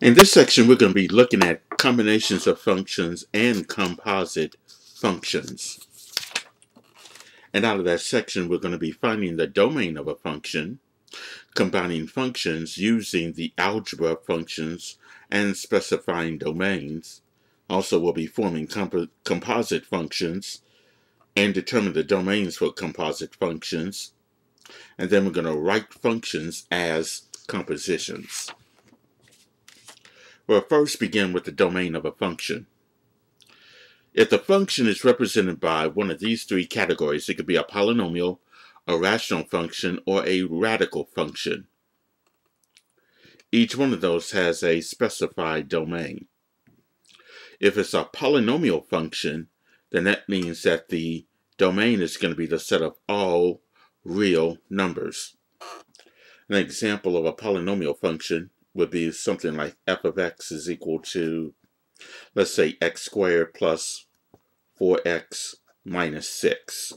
In this section, we're going to be looking at combinations of functions and composite functions. And out of that section, we're going to be finding the domain of a function, combining functions using the algebra functions and specifying domains. Also, we'll be forming comp composite functions and determine the domains for composite functions. And then we're going to write functions as compositions. We'll first begin with the domain of a function. If the function is represented by one of these three categories, it could be a polynomial, a rational function, or a radical function. Each one of those has a specified domain. If it's a polynomial function, then that means that the domain is going to be the set of all real numbers. An example of a polynomial function would be something like f of x is equal to, let's say, x squared plus 4x minus 6.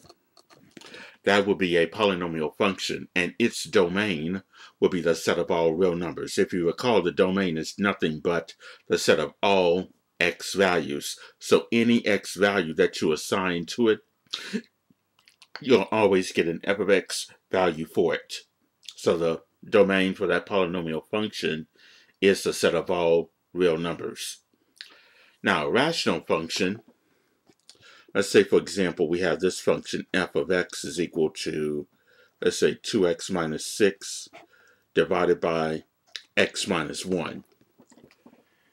That would be a polynomial function, and its domain would be the set of all real numbers. If you recall, the domain is nothing but the set of all x values. So any x value that you assign to it, you'll always get an f of x value for it. So the domain for that polynomial function is the set of all real numbers. Now, a rational function, let's say, for example, we have this function f of x is equal to, let's say, 2x minus 6 divided by x minus 1.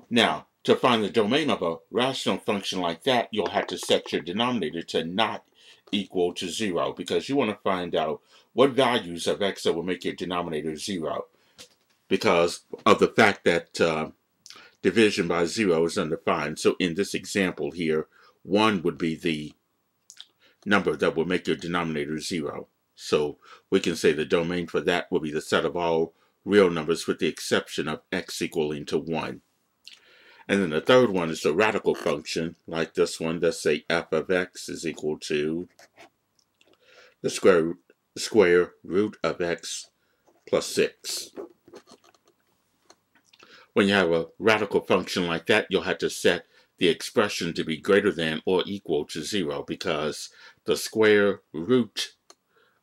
Now, to find the domain of a rational function like that, you'll have to set your denominator to not equal to 0 because you want to find out what values of x that will make your denominator 0 because of the fact that uh, division by 0 is undefined. So in this example here, 1 would be the number that will make your denominator 0. So we can say the domain for that will be the set of all real numbers with the exception of x equaling to 1. And then the third one is the radical function, like this one. Let's say f of x is equal to the square, square root of x plus 6. When you have a radical function like that, you'll have to set the expression to be greater than or equal to 0 because the square root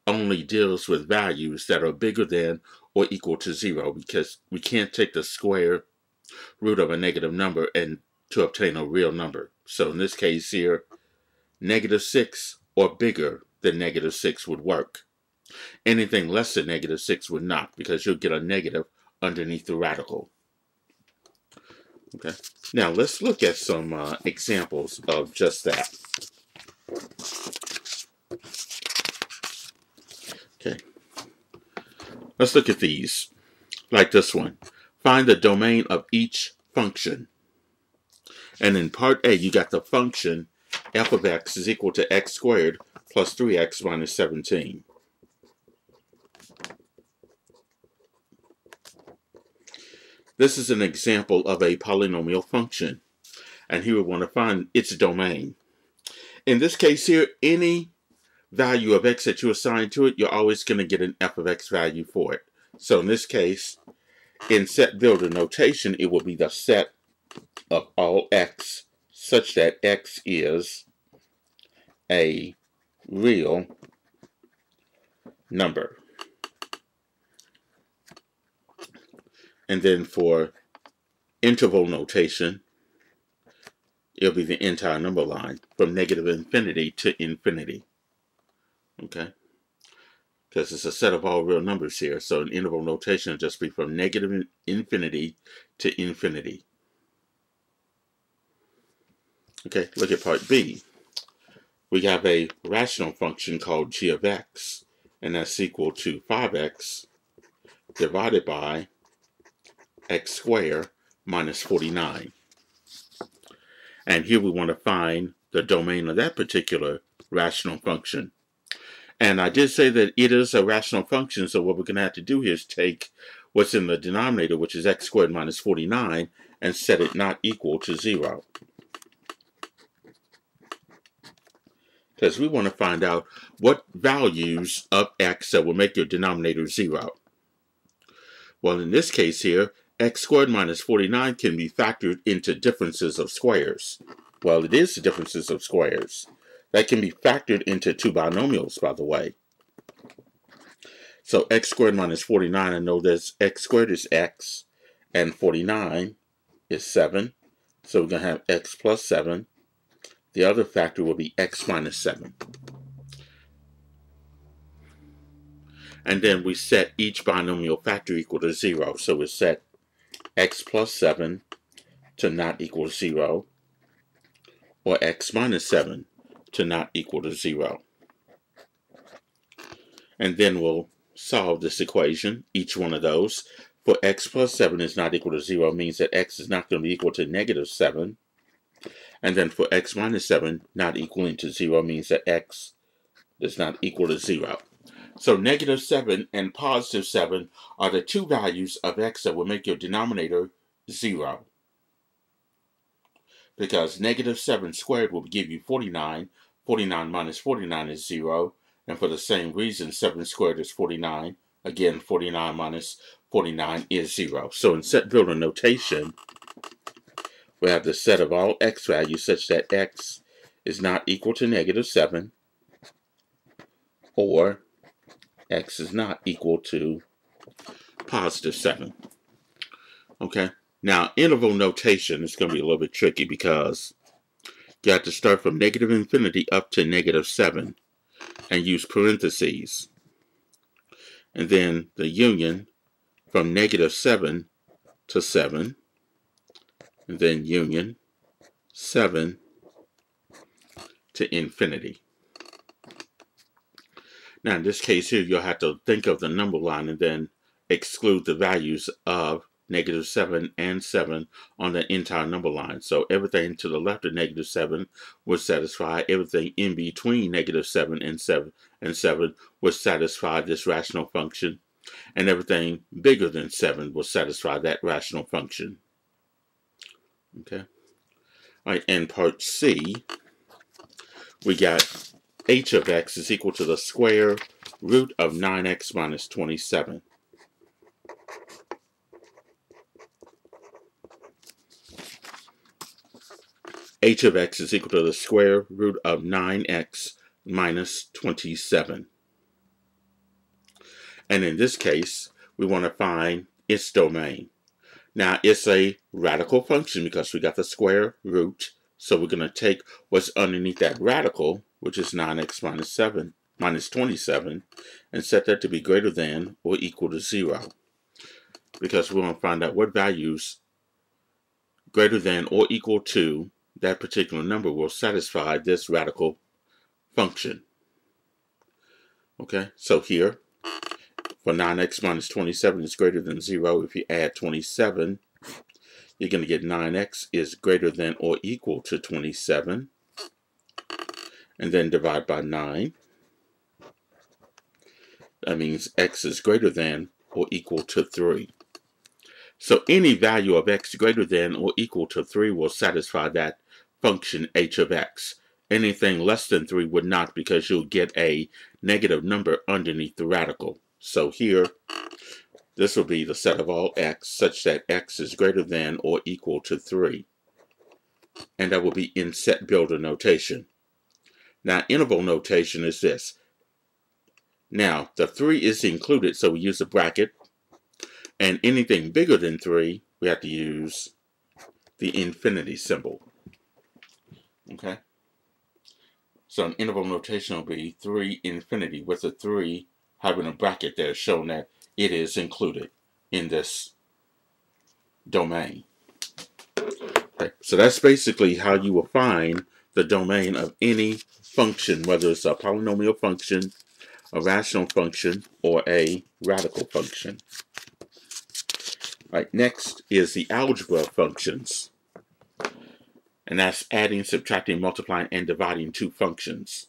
only deals with values that are bigger than or equal to 0 because we can't take the square root of a negative number and to obtain a real number. So in this case here, negative 6 or bigger than negative 6 would work. Anything less than negative 6 would not because you'll get a negative underneath the radical. Okay, now let's look at some uh, examples of just that. Okay, let's look at these, like this one. Find the domain of each function. And in part A, you got the function f of x is equal to x squared plus 3x minus 17. This is an example of a polynomial function. And here we want to find its domain. In this case here, any value of x that you assign to it, you're always going to get an f of x value for it. So in this case, in set builder notation, it will be the set of all x such that x is a real number. And then for interval notation, it'll be the entire number line from negative infinity to infinity. Okay? because it's a set of all real numbers here. So an interval notation will just be from negative infinity to infinity. Okay, look at part B. We have a rational function called g of x, and that's equal to 5x divided by x squared minus 49. And here we want to find the domain of that particular rational function. And I did say that it is a rational function, so what we're going to have to do here is take what's in the denominator, which is x squared minus 49, and set it not equal to 0. Because we want to find out what values of x that will make your denominator 0. Well, in this case here, x squared minus 49 can be factored into differences of squares. Well, it is differences of squares. That can be factored into two binomials, by the way. So x squared minus 49, I know that x squared is x, and 49 is 7. So we're going to have x plus 7. The other factor will be x minus 7. And then we set each binomial factor equal to 0. So we set x plus 7 to not equal to 0, or x minus 7 to not equal to 0. And then we'll solve this equation, each one of those. For x plus 7 is not equal to 0 means that x is not going to be equal to negative 7. And then for x minus 7 not equaling to 0 means that x is not equal to 0. So negative 7 and positive 7 are the two values of x that will make your denominator 0. Because negative 7 squared will give you 49. 49 minus 49 is 0. And for the same reason, 7 squared is 49. Again, 49 minus 49 is 0. So in set builder notation, we have the set of all x values such that x is not equal to negative 7 or x is not equal to positive 7. Okay, now interval notation is going to be a little bit tricky because you have to start from negative infinity up to negative 7 and use parentheses. And then the union from negative 7 to 7, and then union 7 to infinity. Now, in this case here, you'll have to think of the number line and then exclude the values of negative 7 and 7 on the entire number line. So everything to the left of negative 7 would satisfy everything in between negative 7 and 7 and 7 would satisfy this rational function and everything bigger than 7 will satisfy that rational function. Okay. All right, and part C, we got h of x is equal to the square root of 9x minus 27. h of x is equal to the square root of 9x minus 27. And in this case, we want to find its domain. Now, it's a radical function because we got the square root. So we're going to take what's underneath that radical which is 9x minus 7 minus 27, and set that to be greater than or equal to 0. Because we want to find out what values greater than or equal to that particular number will satisfy this radical function. Okay, so here, for 9x minus 27 is greater than 0, if you add 27, you're going to get 9x is greater than or equal to 27 and then divide by 9. That means x is greater than or equal to 3. So any value of x greater than or equal to 3 will satisfy that function h of x. Anything less than 3 would not because you'll get a negative number underneath the radical. So here, this will be the set of all x such that x is greater than or equal to 3. And that will be in set builder notation. Now, interval notation is this. Now, the 3 is included, so we use a bracket. And anything bigger than 3, we have to use the infinity symbol. Okay? So an interval notation will be 3 infinity with a 3 having a bracket there showing that it is included in this domain. Okay, so that's basically how you will find the domain of any function, whether it's a polynomial function, a rational function, or a radical function. All right, next is the algebra functions. And that's adding, subtracting, multiplying, and dividing two functions.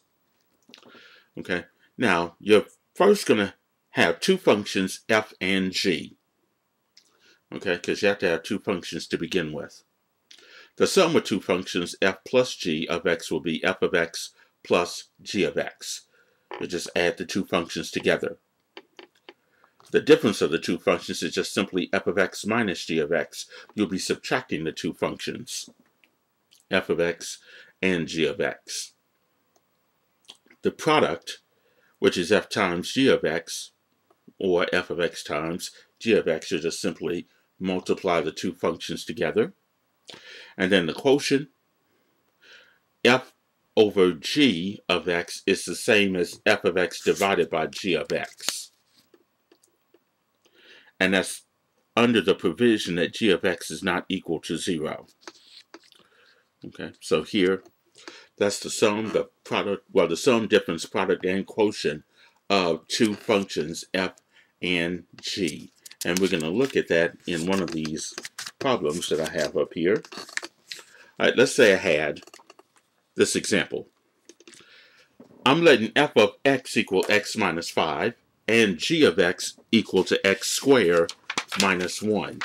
Okay, now you're first going to have two functions, f and g. Okay, because you have to have two functions to begin with. The sum of two functions, f plus g of x, will be f of x plus g of x. You just add the two functions together. the difference of the two functions is just simply f of x minus g of x. You'll be subtracting the two functions, f of x and g of x. The product, which is f times g of x, or f of x times g of x, you just simply multiply the two functions together. And then the quotient, f over g of x is the same as f of x divided by g of x. And that's under the provision that g of x is not equal to 0. Okay, so here, that's the sum, the product, well, the sum, difference, product, and quotient of two functions, f and g. And we're going to look at that in one of these problems that I have up here. All right, let's say I had this example. I'm letting f of x equal x minus 5 and g of x equal to x squared minus 1.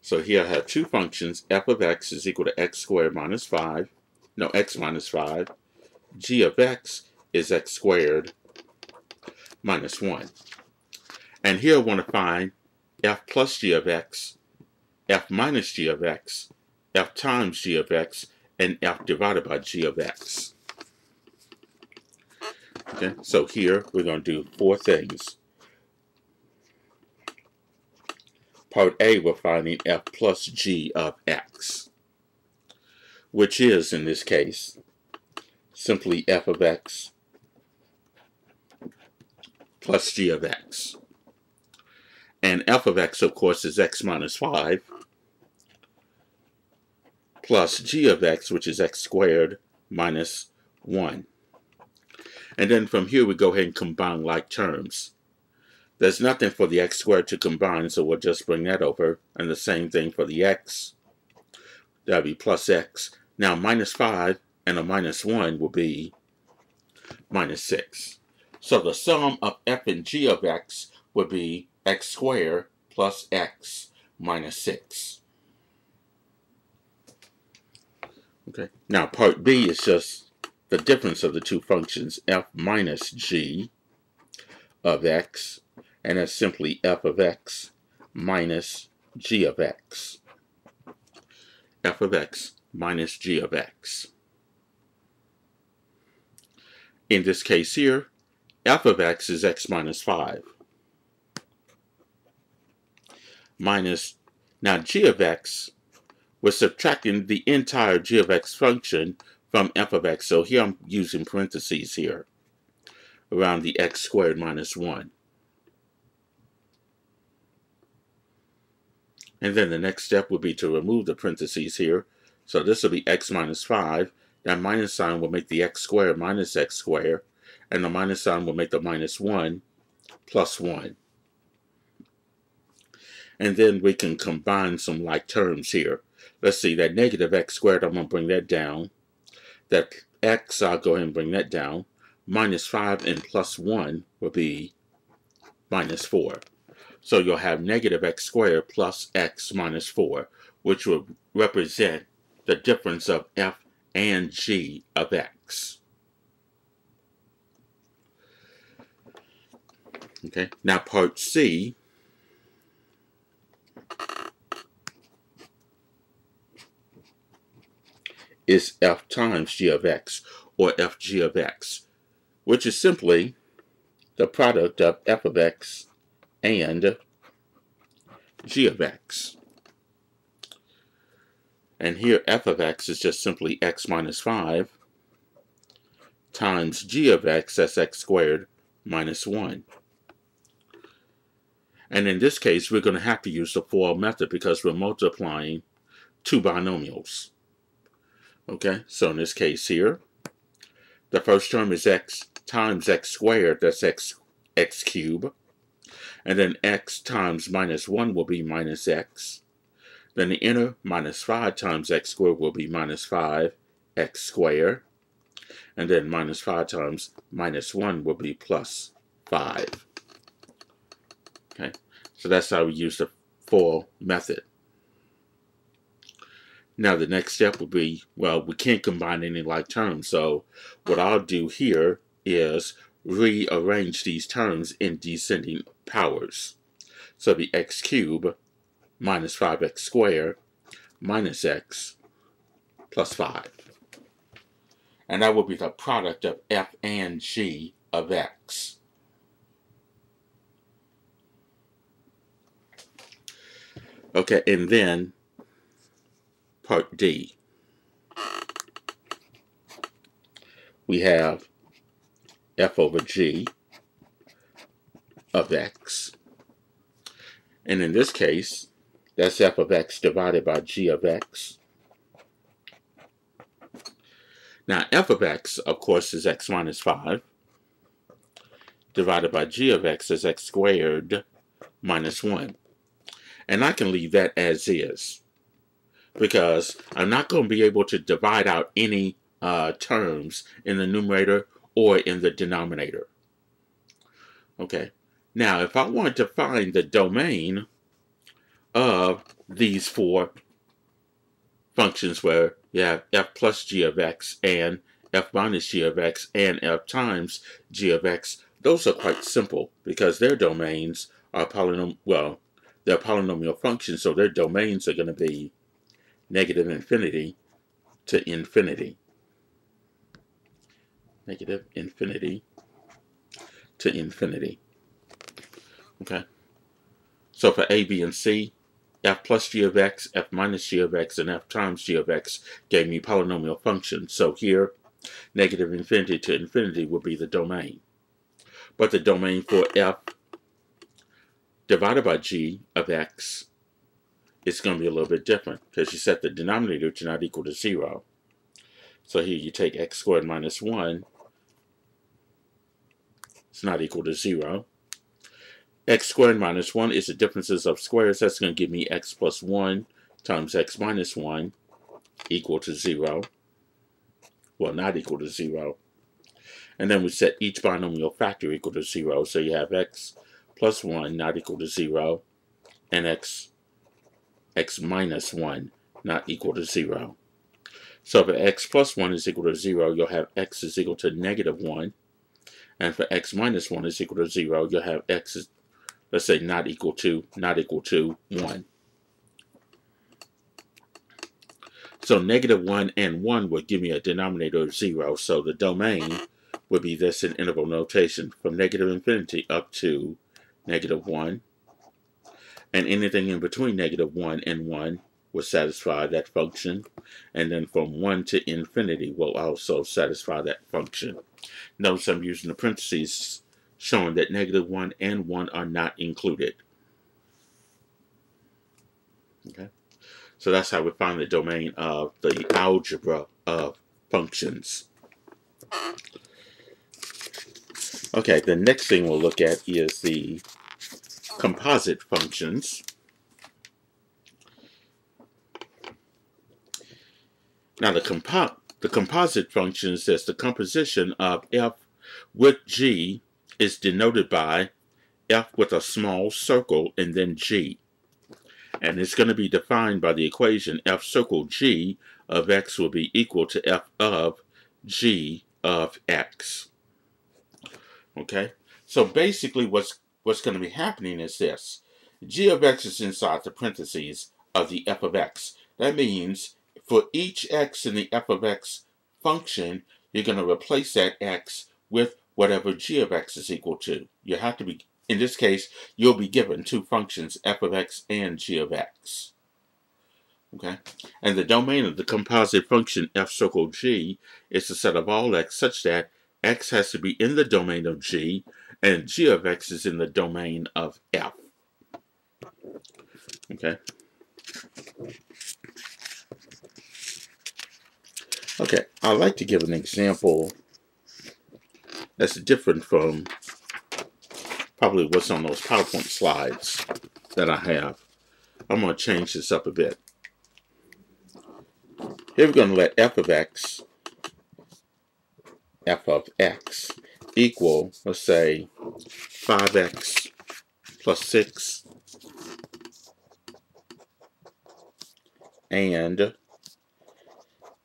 So here I have two functions. f of x is equal to x squared minus 5. No, x minus 5. g of x is x squared minus 1. And here I want to find f plus g of x, f minus g of x, f times g of x, and f divided by g of x. Okay, so here we're going to do four things. Part A, we're finding f plus g of x, which is, in this case, simply f of x plus g of x. And f of x, of course, is x minus 5 plus g of x, which is x squared minus 1. And then from here, we go ahead and combine like terms. There's nothing for the x squared to combine, so we'll just bring that over. And the same thing for the x. That'll be plus x. Now, minus 5 and a minus 1 will be minus 6. So the sum of f and g of x would be x squared plus x minus 6. Okay, now part B is just the difference of the two functions, f minus g of x, and that's simply f of x minus g of x. f of x minus g of x. In this case here, f of x is x minus 5. Minus, now g of x, we're subtracting the entire g of x function from f of x. So here I'm using parentheses here around the x squared minus 1. And then the next step would be to remove the parentheses here. So this will be x minus 5. That minus sign will make the x squared minus x squared. And the minus sign will make the minus 1 plus 1. And then we can combine some like terms here. Let's see, that negative x squared, I'm going to bring that down that x, I'll go ahead and bring that down, minus 5 and plus 1 will be minus 4. So you'll have negative x squared plus x minus 4, which will represent the difference of f and g of x. Okay, now part C is f times g of x, or fg of x, which is simply the product of f of x and g of x. And here f of x is just simply x minus 5 times g of x, that's x squared, minus 1. And in this case, we're going to have to use the FOIL method because we're multiplying two binomials. Okay, so in this case here, the first term is x times x squared, that's x, x cubed. And then x times minus 1 will be minus x. Then the inner minus 5 times x squared will be minus 5 x squared. And then minus 5 times minus 1 will be plus 5. So that's how we use the FOIL method. Now the next step would be, well, we can't combine any like terms. So what I'll do here is rearrange these terms in descending powers. So the x cubed minus 5x squared minus x plus 5. And that will be the product of f and g of x. Okay, and then part D. We have f over g of x. And in this case, that's f of x divided by g of x. Now, f of x, of course, is x minus 5, divided by g of x is x squared minus 1. And I can leave that as is, because I'm not going to be able to divide out any uh, terms in the numerator or in the denominator. Okay, now if I want to find the domain of these four functions where you have f plus g of x and f minus g of x and f times g of x, those are quite simple because their domains are polynomial, well, they're polynomial functions, so their domains are going to be negative infinity to infinity negative infinity to infinity. Okay. So for A, B, and C, f plus g of x, f minus g of x, and f times g of x gave me polynomial functions. So here, negative infinity to infinity would be the domain. But the domain for f divided by g of x is going to be a little bit different because you set the denominator to not equal to 0. So here you take x squared minus 1 it's not equal to 0. x squared minus 1 is the differences of squares. That's going to give me x plus 1 times x minus 1 equal to 0. Well, not equal to 0. And then we set each binomial factor equal to 0. So you have x plus 1 not equal to 0 and x, x minus 1 not equal to 0. So if x plus 1 is equal to 0, you'll have x is equal to negative 1 and for x minus 1 is equal to 0, you'll have x is, let's say, not equal to, not equal to 1. So negative 1 and 1 would give me a denominator of 0. So the domain would be this in interval notation from negative infinity up to negative 1. And anything in between negative 1 and 1 will satisfy that function. And then from 1 to infinity will also satisfy that function. Notice I'm using the parentheses showing that negative 1 and 1 are not included. Okay, so that's how we find the domain of the algebra of functions. Okay, the next thing we'll look at is the composite functions. Now the compo the composite function says the composition of f with g is denoted by f with a small circle and then g. And it's going to be defined by the equation f circle g of x will be equal to f of g of x. Okay, so basically what's what's going to be happening is this. g of x is inside the parentheses of the f of x. That means for each x in the f of x function, you're going to replace that x with whatever g of x is equal to. You have to be, in this case, you'll be given two functions, f of x and g of x. Okay, and the domain of the composite function f circle g is the set of all x such that x has to be in the domain of g and g of x is in the domain of f. Okay. Okay, I'd like to give an example that's different from probably what's on those PowerPoint slides that I have. I'm going to change this up a bit. Here we're going to let f of x, f of x equal, let's say, 5x plus 6 and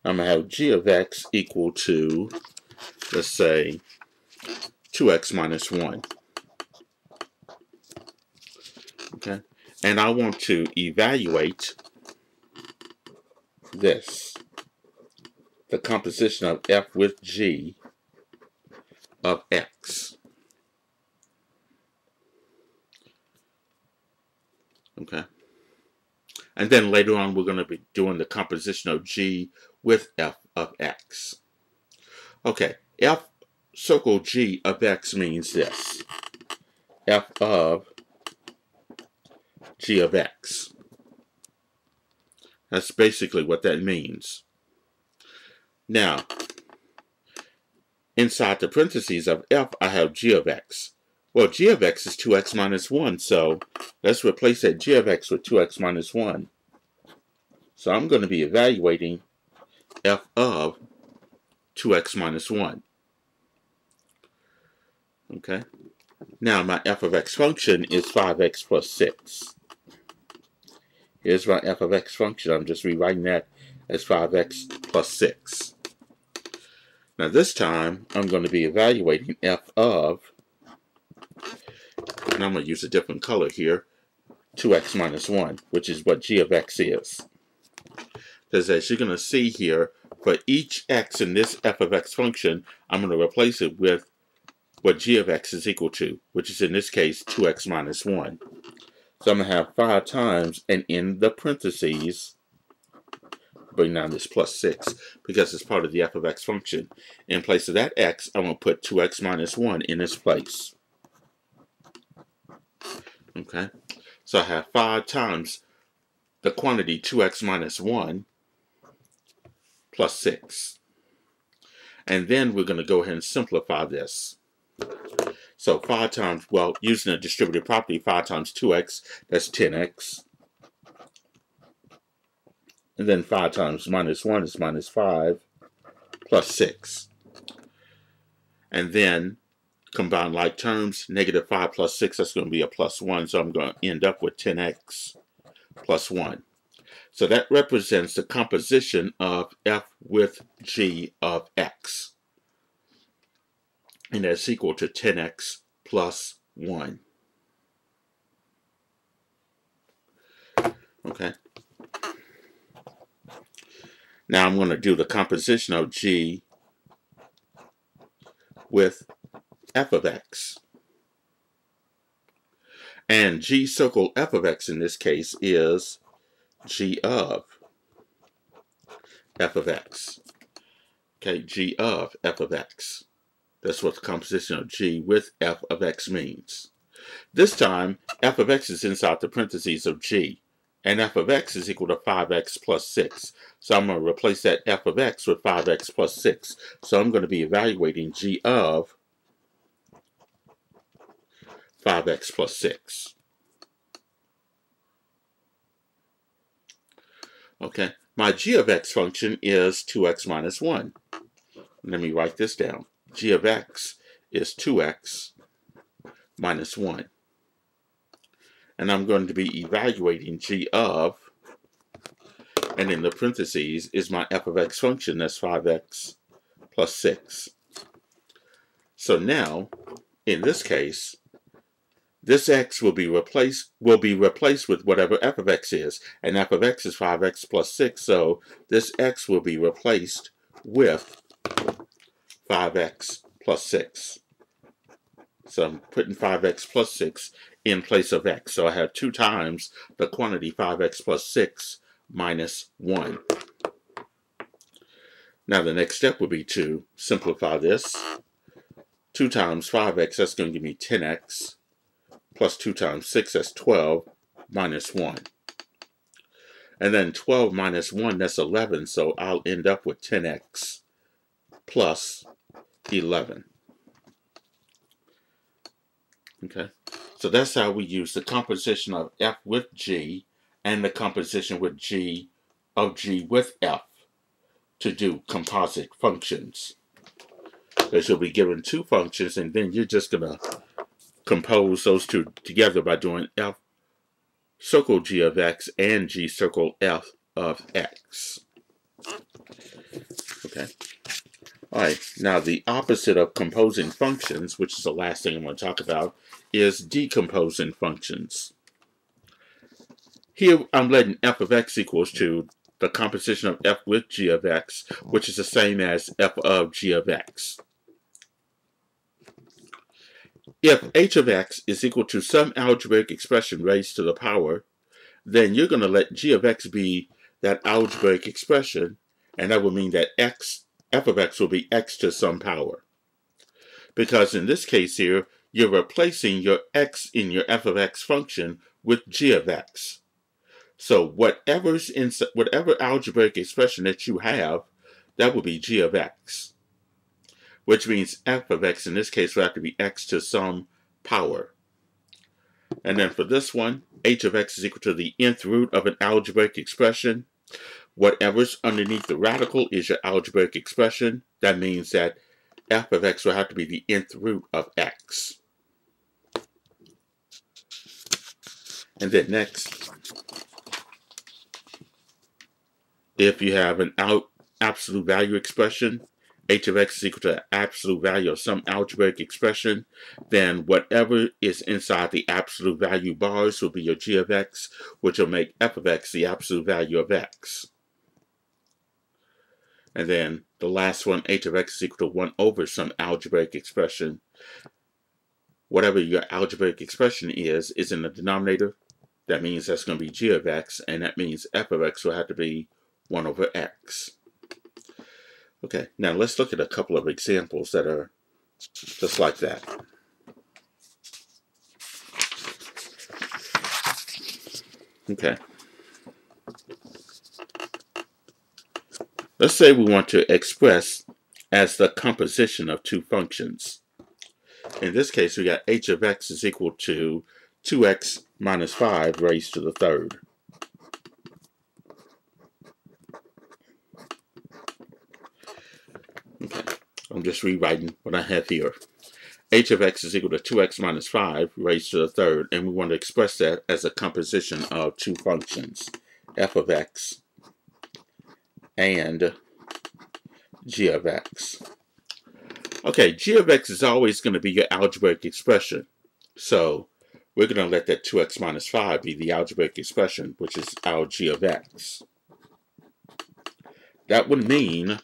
I'm going to have g of x equal to, let's say, 2x minus 1. Okay, and I want to evaluate this, the composition of f with g of x. Okay. And then later on, we're going to be doing the composition of g with f of x. Okay, f circle g of x means this. f of g of x. That's basically what that means. Now, inside the parentheses of f, I have g of x. Well, g of x is 2x minus 1, so let's replace that g of x with 2x minus 1. So I'm going to be evaluating f of 2x minus 1. Okay. Now my f of x function is 5x plus 6. Here's my f of x function. I'm just rewriting that as 5x plus 6. Now this time, I'm going to be evaluating f of, and I'm going to use a different color here, 2x minus 1, which is what g of x is. Because as you're going to see here, for each x in this f of x function, I'm going to replace it with what g of x is equal to, which is in this case 2x minus 1. So I'm going to have 5 times, and in the parentheses, bring down this plus 6, because it's part of the f of x function. In place of that x, I'm going to put 2x minus 1 in its place. Okay, so I have 5 times the quantity 2x minus 1 plus 6. And then we're going to go ahead and simplify this. So 5 times, well, using a distributive property, 5 times 2x, that's 10x. And then 5 times minus 1 is minus 5, plus 6. And then combine like terms, negative 5 plus 6, that's going to be a plus 1. So I'm going to end up with 10x plus 1. So that represents the composition of f with g of x and that's equal to 10x plus 1. Okay. Now I'm going to do the composition of g with f of x. And g circle f of x in this case is g of f of x. Okay, g of f of x. That's what the composition of G with f of x means. This time, f of x is inside the parentheses of G, and f of x is equal to 5x plus 6. So I'm going to replace that f of x with 5x plus 6. So I'm going to be evaluating G of 5x plus 6. Okay, my g of x function is 2x minus 1. Let me write this down g of x is 2x minus 1. And I'm going to be evaluating g of, and in the parentheses is my f of x function, that's 5x plus 6. So now, in this case, this x will be replaced will be replaced with whatever f of x is, and f of x is 5x plus 6, so this x will be replaced with 5x plus 6. So I'm putting 5x plus 6 in place of x. So I have 2 times the quantity 5x plus 6 minus 1. Now the next step would be to simplify this. 2 times 5x, that's going to give me 10x, plus 2 times 6, that's 12, minus 1. And then 12 minus 1, that's 11, so I'll end up with 10x plus 11. Okay, so that's how we use the composition of f with g and the composition with g of g with f to do composite functions. Because you'll be given two functions and then you're just going to compose those two together by doing f circle g of x and g circle f of x. Okay. All right, now the opposite of composing functions, which is the last thing I'm going to talk about, is decomposing functions. Here I'm letting f of x equals to the composition of f with g of x, which is the same as f of g of x. If h of x is equal to some algebraic expression raised to the power, then you're going to let g of x be that algebraic expression, and that will mean that x, f of x will be x to some power. Because in this case here, you're replacing your x in your f of x function with g of x. So whatever's in whatever algebraic expression that you have, that will be g of x, which means f of x in this case will have to be x to some power. And then for this one, h of x is equal to the nth root of an algebraic expression. Whatever's underneath the radical is your algebraic expression. That means that f of x will have to be the nth root of x. And then next, if you have an out absolute value expression, h of x is equal to absolute value of some algebraic expression, then whatever is inside the absolute value bars will be your g of x, which will make f of x the absolute value of x. And then the last one, h of x is equal to 1 over some algebraic expression. Whatever your algebraic expression is, is in the denominator. That means that's going to be g of x, and that means f of x will have to be 1 over x. Okay, now let's look at a couple of examples that are just like that. Okay. Let's say we want to express as the composition of two functions. In this case, we got h of x is equal to 2x minus 5 raised to the third. Okay, I'm just rewriting what I have here. h of x is equal to 2x minus 5 raised to the third, and we want to express that as a composition of two functions, f of x and g of x. Okay, g of x is always going to be your algebraic expression. So we're going to let that 2x minus 5 be the algebraic expression, which is our g of x. That would mean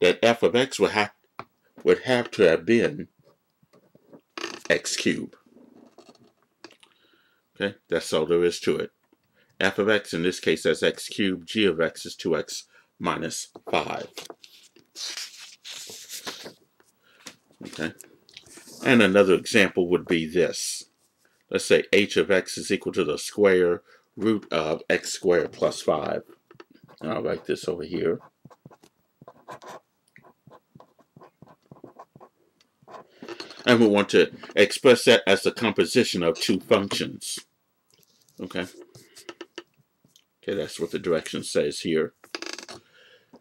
that f of x would have would have to have been x cubed. Okay, that's all there is to it. f of x, in this case, that's x cubed. g of x is 2x minus 5. Okay, and another example would be this. Let's say h of x is equal to the square root of x squared plus 5. And I'll write this over here. and we want to express that as the composition of two functions. Okay. Okay, that's what the direction says here.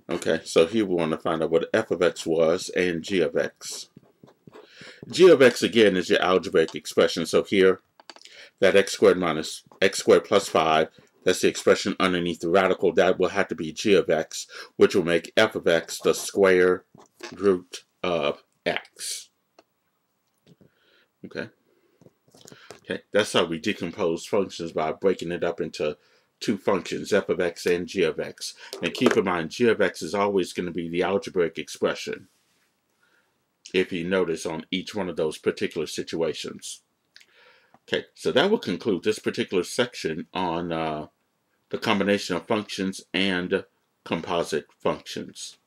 Okay, so here we want to find out what f of x was and g of x. g of x, again, is your algebraic expression. So here, that x squared minus x squared plus 5, that's the expression underneath the radical. That will have to be g of x, which will make f of x the square root of x. Okay. Okay, that's how we decompose functions by breaking it up into two functions, f of x and g of x. And keep in mind, g of x is always going to be the algebraic expression, if you notice on each one of those particular situations. Okay, so that will conclude this particular section on uh, the combination of functions and composite functions.